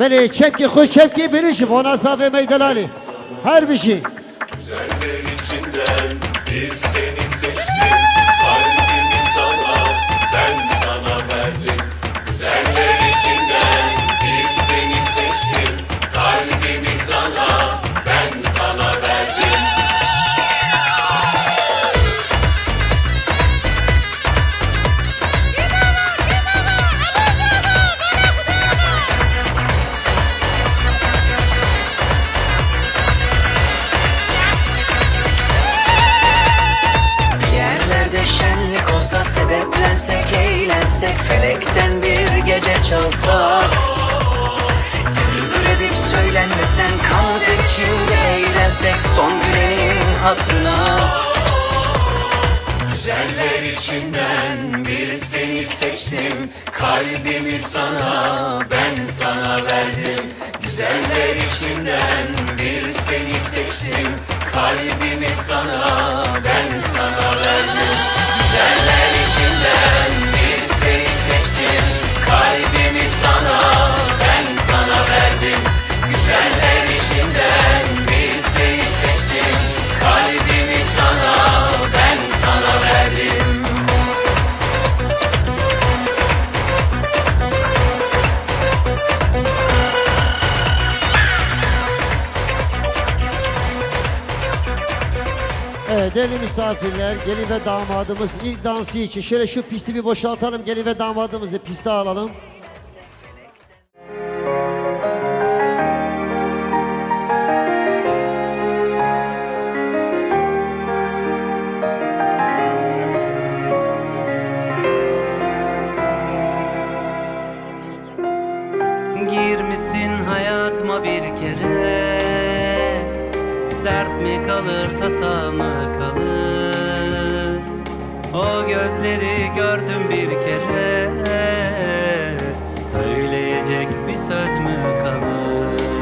Beni çepki hoş çepki bilişim ona safi meydelali. Her bir şey. Güzeller içinden bir seni söylenmesen kanat içinde eğlensek Son gülenin hatırına. Güzeller içinden bir seni seçtim. Kalbimi sana ben sana verdim. Güzeller içinden bir seni seçtim. Kalbimi sana ben sana verdim değerli misafirler, gelin ve damadımız ilk dansı için şöyle şu pisti bir boşaltalım. Gelin ve damadımızı piste alalım. Mi kalır tasa mı kalır? O gözleri gördüm bir kere. Söyleyecek bir söz mü kalır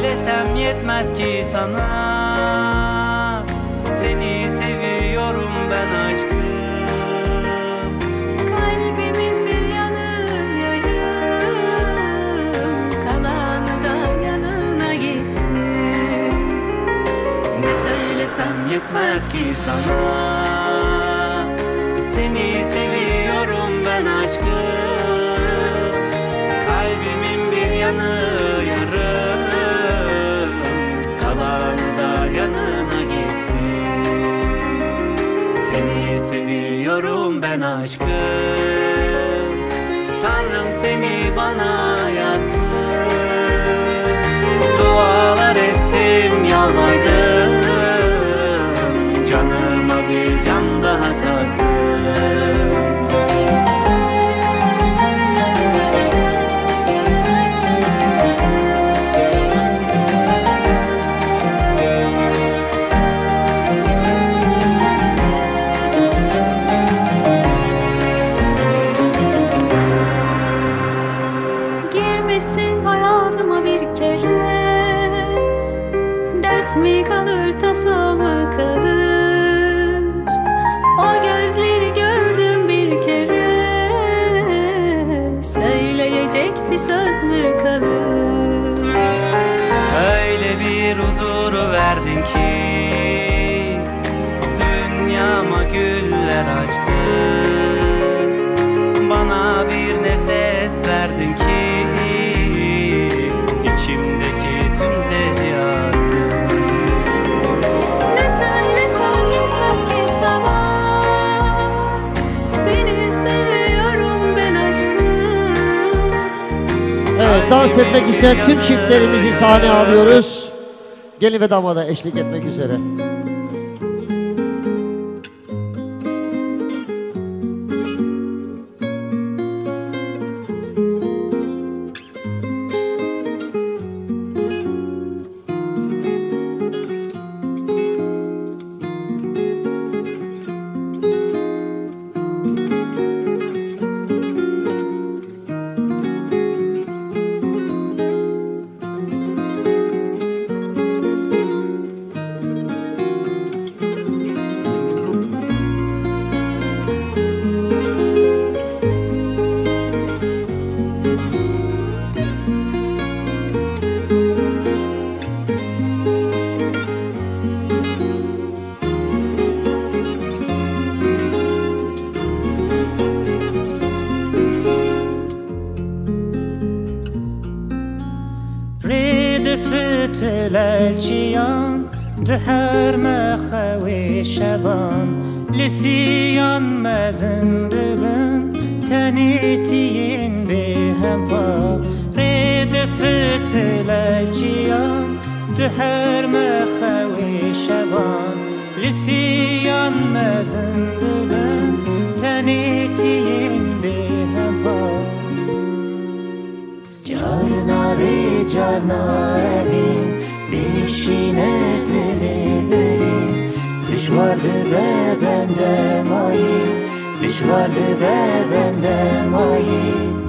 söylesem yetmez ki sana. Seni seviyorum ben aşkım. Kalbimin bir yanı yarım Kalanı da yanına gitsin. Ne söylesem yetmez ki sana. Seni seviyorum ben aşkım. Kalbimin bir yanı seviyorum ben aşkım Tanrım seni bana verdin ki Dünyama güller açtın Bana bir nefes verdin ki İçimdeki tüm zehri attın Ne söylesem yetmez ki sana. Seni seviyorum ben aşkım. Evet dans etmek isteyen tüm çiftlerimizi sahneye alıyoruz. Gelin ve damada eşlik etmek üzere. لالچیان دهر ما خوي شبان. لسيان ما تنیتین به هم با رید فت لالچیان دهر ما خوي شبان. لسيان ما تنیتین به هم با جای ناری جاي ناری Peşine deli Düş vardı be bende mayi Düş vardı be bende mayi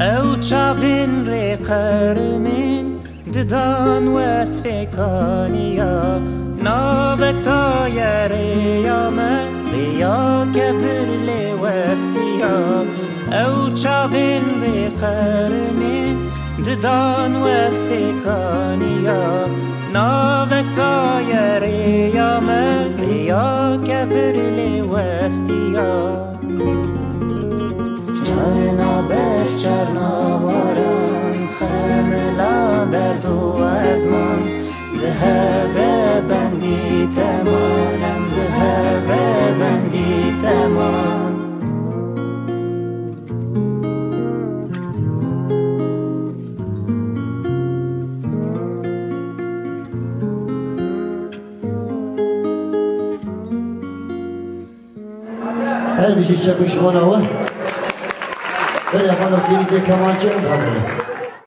أو چاوین ری ڕێقەرمێن ددان واس فکانیا ناو تا یری یاڕێیامە بیا که کەفر وستیا أو چاوین ری ڕێقەرمێن ددان واس فکانیا ناو تا یری یاڕێیامە بیا کەفر لێ وستیا چرناواران خملا درد و ازمان ذهب بندی تمانم ذهب بندی تمان هل بيجي شكو هون هو؟ আমাদের বিরুদ্ধে ক্ষমা চেয়ে ভালো